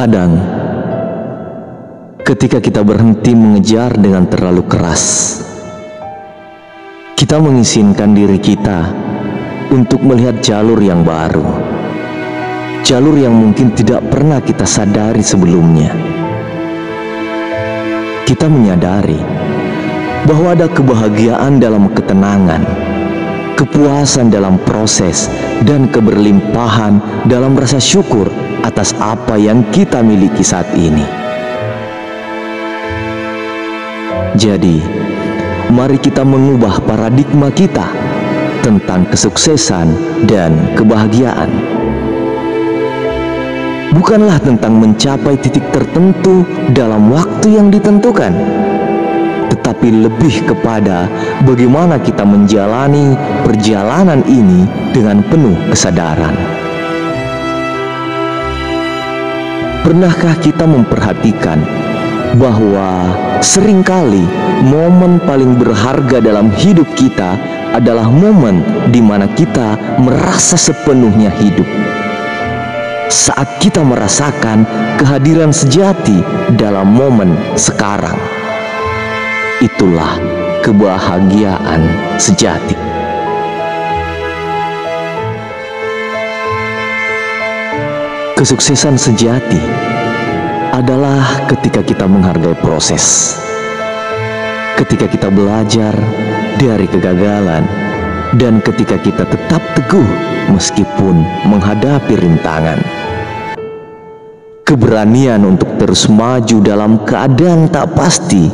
Kadang, ketika kita berhenti mengejar dengan terlalu keras, kita mengizinkan diri kita untuk melihat jalur yang baru, jalur yang mungkin tidak pernah kita sadari sebelumnya. Kita menyadari bahwa ada kebahagiaan dalam ketenangan, kepuasan dalam proses, dan keberlimpahan dalam rasa syukur atas apa yang kita miliki saat ini. Jadi, mari kita mengubah paradigma kita tentang kesuksesan dan kebahagiaan. Bukanlah tentang mencapai titik tertentu dalam waktu yang ditentukan, tetapi lebih kepada bagaimana kita menjalani perjalanan ini dengan penuh kesadaran. Pernahkah kita memperhatikan bahwa sering kali momen paling berharga dalam hidup kita adalah momen di mana kita merasa sepenuhnya hidup? Saat kita merasakan kehadiran sejati dalam momen sekarang, itulah kebahagiaan sejati. Kesuksesan sejati adalah ketika kita menghargai proses, ketika kita belajar dari kegagalan, dan ketika kita tetap teguh meskipun menghadapi rintangan. Keberanian untuk terus maju dalam keadaan tak pasti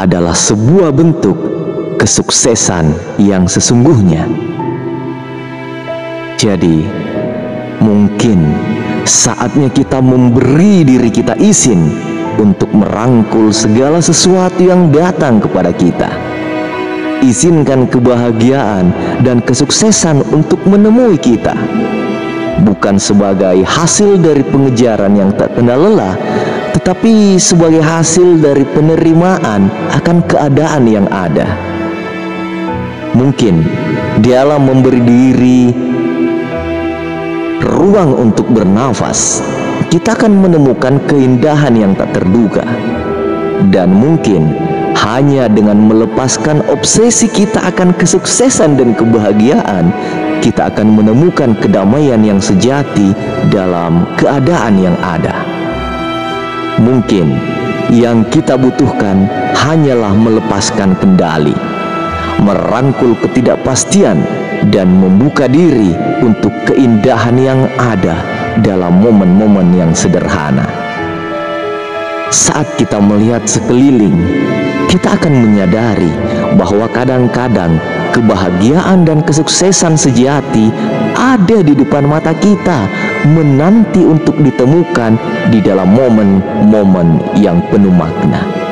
adalah sebuah bentuk kesuksesan yang sesungguhnya. Jadi, mungkin saatnya kita memberi diri kita izin untuk merangkul segala sesuatu yang datang kepada kita. Izinkan kebahagiaan dan kesuksesan untuk menemui kita bukan sebagai hasil dari pengejaran yang tak kenal lelah, tetapi sebagai hasil dari penerimaan akan keadaan yang ada. Mungkin dialah memberi diri ruang untuk bernafas, kita akan menemukan keindahan yang tak terduga. Dan mungkin hanya dengan melepaskan obsesi kita akan kesuksesan dan kebahagiaan, kita akan menemukan kedamaian yang sejati dalam keadaan yang ada. Mungkin yang kita butuhkan hanyalah melepaskan kendali, merangkul ketidakpastian, dan membuka diri untuk keindahan yang ada dalam momen-momen yang sederhana. Saat kita melihat sekeliling, kita akan menyadari bahwa kadang-kadang kebahagiaan dan kesuksesan sejati ada di depan mata kita, menanti untuk ditemukan di dalam momen-momen yang penuh makna.